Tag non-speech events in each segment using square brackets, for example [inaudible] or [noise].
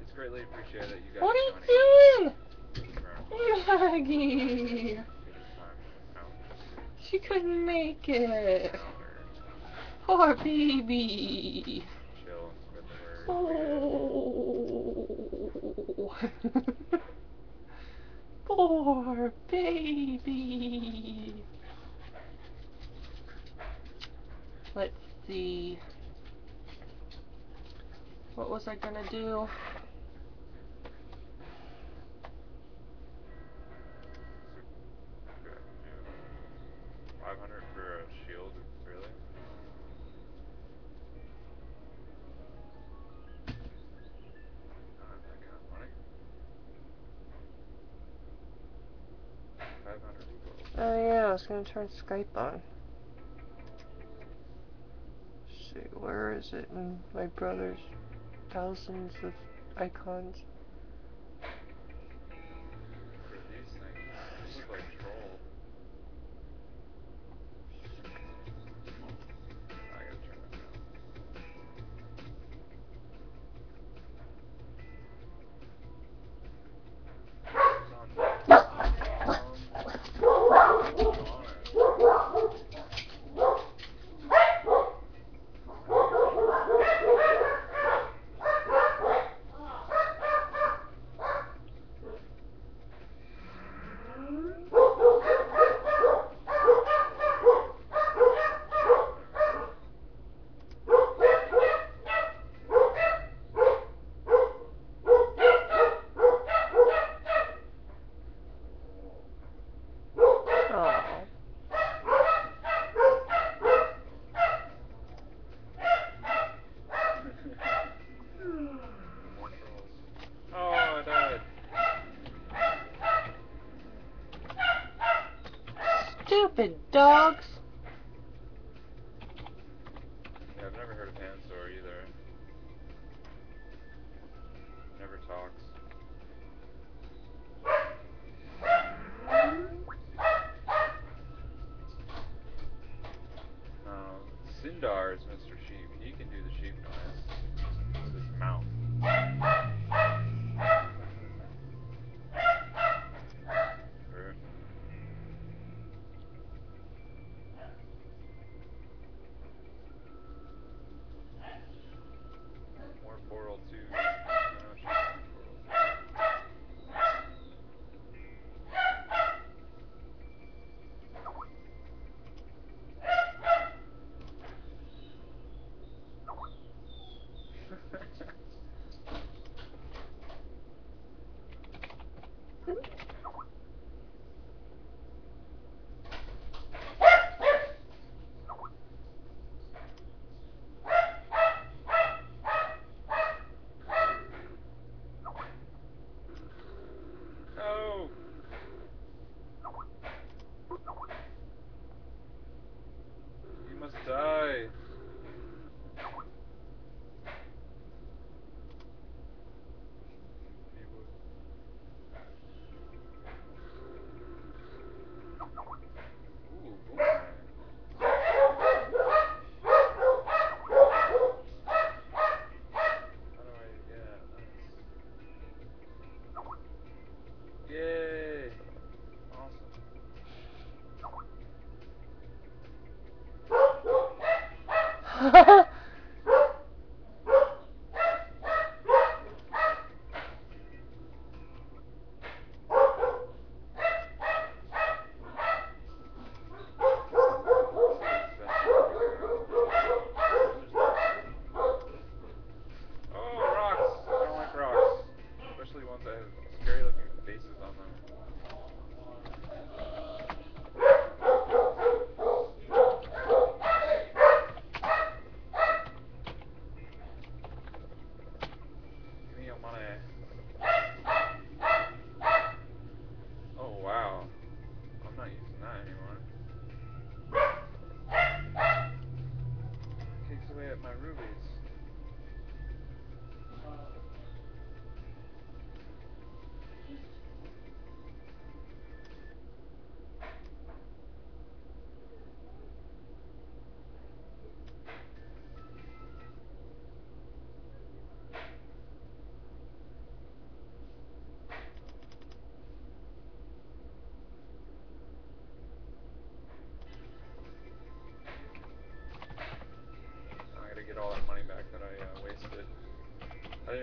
It's greatly appreciated that you guys What are you doing? Maggie. good time. Out. She couldn't make it. Poor baby. chill and spread the word. Oh. [laughs] Poor baby. Let's see. What was I gonna do? Good. Yeah. 500 for a shield, really? I don't have that kind of money. 500 equals. Oh yeah, I was gonna turn Skype on. see, where is it in my brother's thousands of icons? Stupid dogs. Yeah, I've never heard of Handsor either. Never talks. [laughs] Uh, Sindar is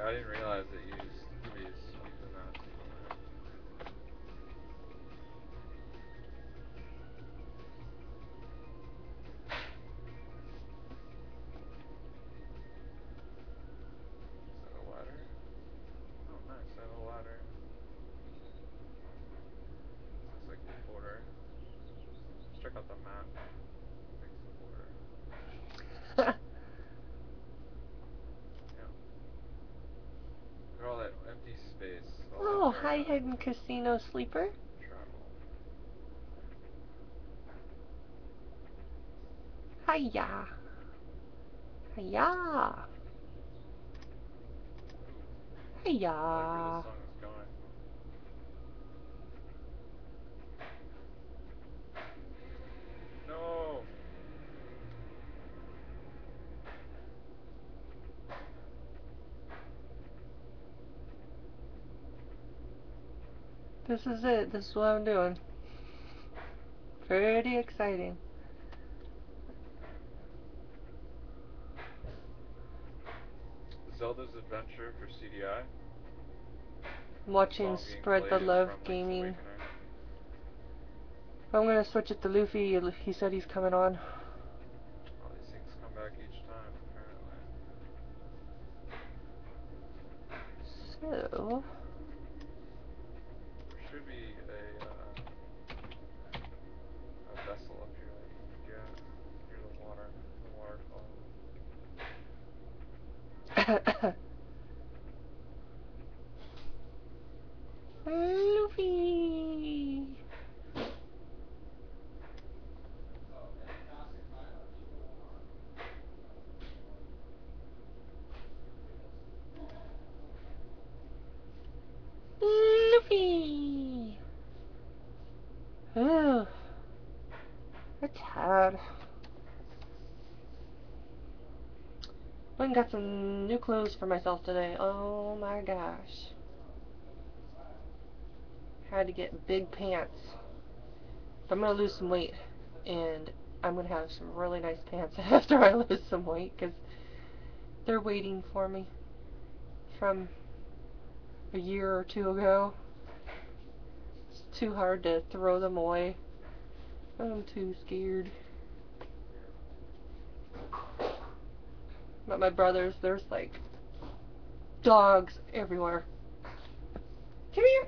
I didn't, realize that you hi, hidden casino sleeper. Hiya. Hiya. Hiya. this song is going. No. This is it. This is what I'm doing. Pretty exciting. Zelda's Adventure for CDI. I'm watching Spread the Love Gaming. I'm gonna switch it to Luffy. He said he's coming on. All these things come back each time. So, should be a, uh, a vessel up here that you can get the water, the waterfall. Luffy! Luffy! bad. Went and got some new clothes for myself today. Oh my gosh. Had to get big pants. But I'm going to lose some weight. And I'm going to have some really nice pants [laughs] after I lose some weight. Because they're waiting for me. From a year or two ago. It's too hard to throw them away. I'm too scared. But my brothers, there's like dogs everywhere. Come here.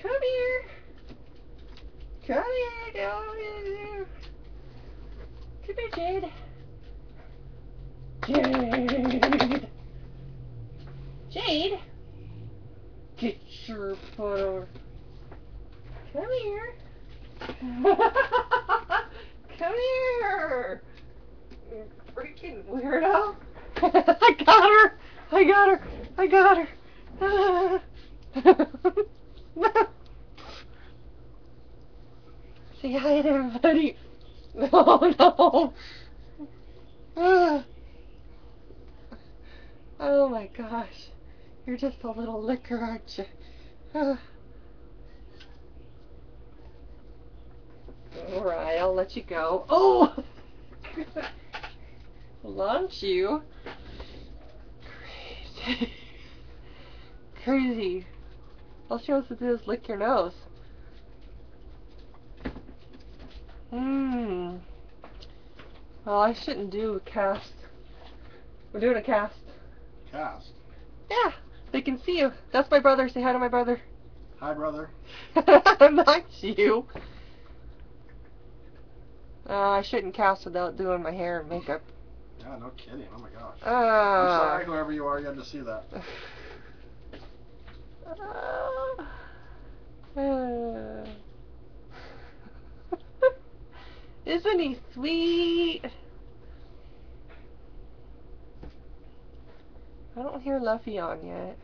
Come here. Come here. Come here. Come here, Jade. Jade. Jade. Get your butt over. Come here. [laughs] Come here. Weirdo. [laughs] I got her. I got her. I got her. Say hi to everybody. Oh no. [sighs] Oh my gosh. You're just a little licker, aren't you? [sighs] Alright, I'll let you go. Oh! [laughs] Launch you. Crazy. [laughs] Crazy. All she wants to do is lick your nose. Mmm. Well, I shouldn't do a cast. We're doing a cast. Cast. Yeah, they can see you. That's my brother. Say hi to my brother. Hi, brother. [laughs] Not you. Uh, I shouldn't cast without doing my hair and makeup. Yeah, no kidding. Oh my gosh. Uh, I'm sorry, whoever you are, you had to see that. Uh, [sighs] isn't he sweet? I don't hear Luffy on yet.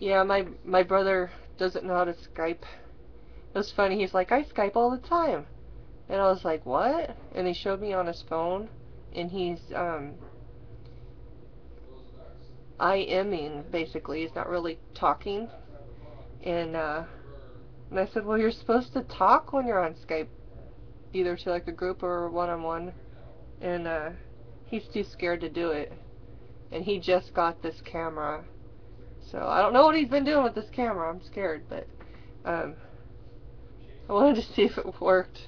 Yeah, my my brother doesn't know how to Skype. It was funny. He's like, I Skype all the time, and I was like, what? And he showed me on his phone, and he's um, I IMing basically. He's not really talking, and uh, and I said, well, you're supposed to talk when you're on Skype, either to like a group or one on one, and uh, he's too scared to do it, and he just got this camera. So I don't know what he's been doing with this camera. I'm scared, but um, I wanted to [laughs] see if it worked,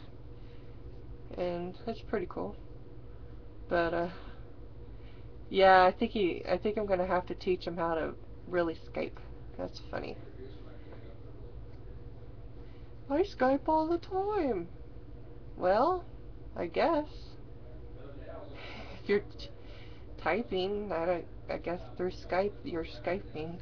and it's pretty cool. But uh, yeah, I think he. I think I'm gonna have to teach him how to really Skype. That's funny. I Skype all the time. Well, I guess if you're typing, I. I guess through Skype, you're Skyping.